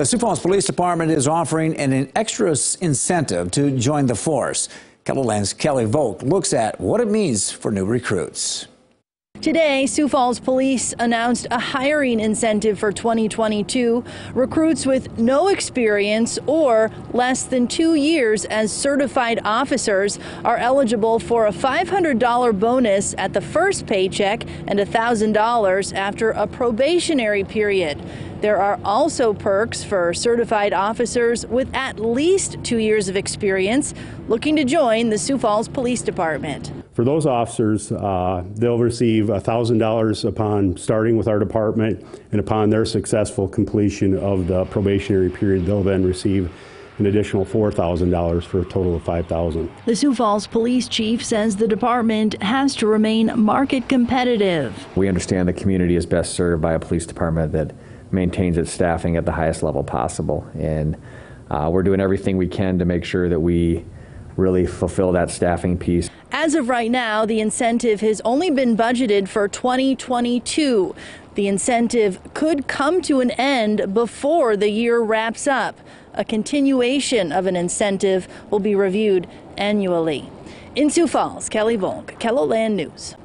The Sioux Falls Police Department is offering an extra incentive to join the force. KELOLAND's Kelly Volk looks at what it means for new recruits. Today, Sioux Falls Police announced a hiring incentive for 2022. Recruits with no experience or less than two years as certified officers are eligible for a $500 bonus at the first paycheck and $1,000 after a probationary period. There are also perks for certified officers with at least two years of experience looking to join the Sioux Falls Police Department. For those officers, uh, they'll receive $1,000 upon starting with our department, and upon their successful completion of the probationary period, they'll then receive an additional $4,000 for a total of 5,000. The Sioux Falls police chief says the department has to remain market competitive. We understand the community is best served by a police department that maintains its staffing at the highest level possible. And uh, we're doing everything we can to make sure that we really fulfill that staffing piece. As of right now, the incentive has only been budgeted for 2022. The incentive could come to an end before the year wraps up. A continuation of an incentive will be reviewed annually. In Sioux Falls, Kelly Volk, KELOLAND News.